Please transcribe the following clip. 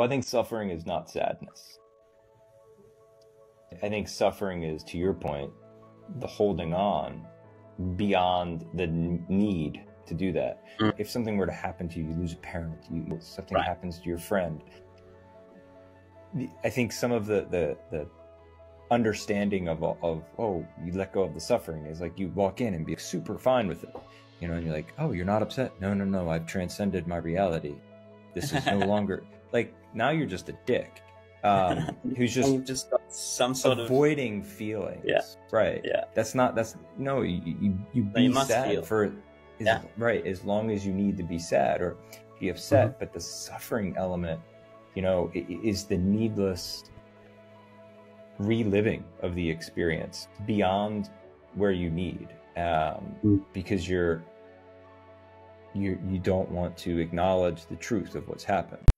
Well, I think suffering is not sadness. I think suffering is, to your point, the holding on beyond the need to do that. Mm. If something were to happen to you, you lose a parent, you, something right. happens to your friend. I think some of the, the, the understanding of, of, oh, you let go of the suffering is like you walk in and be super fine with it, you know, and you're like, oh, you're not upset. No, no, no. I've transcended my reality. This is no longer like now you're just a dick um, who's just just some sort avoiding of avoiding feelings. Yeah. Right. Yeah. That's not. That's no. You you, you be you sad feel. for. Is, yeah. Right. As long as you need to be sad or be upset, mm-hmm. but the suffering element, you know, is the needless reliving of the experience beyond where you need, um, mm. because you're you you don't want to acknowledge the truth of what's happened.